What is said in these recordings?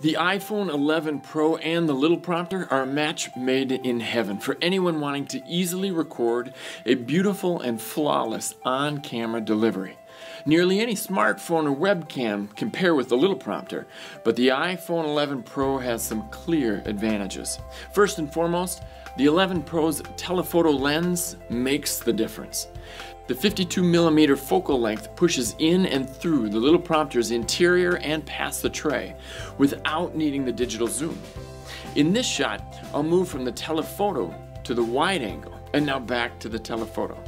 The iPhone 11 Pro and the Little Prompter are a match made in heaven for anyone wanting to easily record a beautiful and flawless on camera delivery. Nearly any smartphone or webcam can pair with the Little Prompter, but the iPhone 11 Pro has some clear advantages. First and foremost, the 11 Pro's telephoto lens makes the difference. The 52mm focal length pushes in and through the little prompter's interior and past the tray without needing the digital zoom. In this shot, I'll move from the telephoto to the wide angle and now back to the telephoto.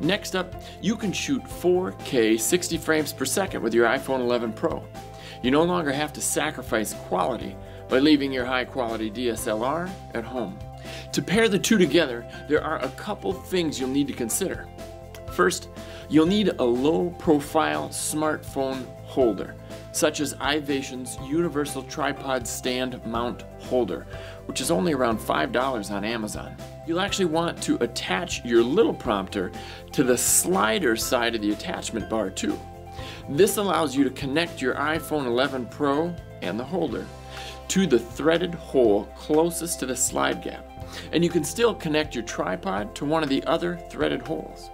Next up, you can shoot 4K 60 frames per second with your iPhone 11 Pro. You no longer have to sacrifice quality by leaving your high quality DSLR at home. To pair the two together, there are a couple things you'll need to consider. First, you'll need a low profile smartphone holder, such as iVation's Universal Tripod Stand Mount Holder, which is only around $5 on Amazon. You'll actually want to attach your little prompter to the slider side of the attachment bar too. This allows you to connect your iPhone 11 Pro and the holder to the threaded hole closest to the slide gap. And you can still connect your tripod to one of the other threaded holes.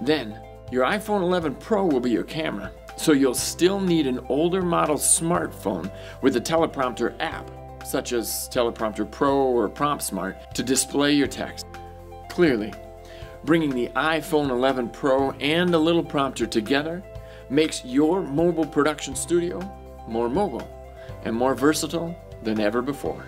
Then, your iPhone 11 Pro will be your camera, so you'll still need an older model smartphone with a teleprompter app, such as Teleprompter Pro or PromptSmart, to display your text. Clearly, bringing the iPhone 11 Pro and a little prompter together makes your mobile production studio more mobile and more versatile than ever before.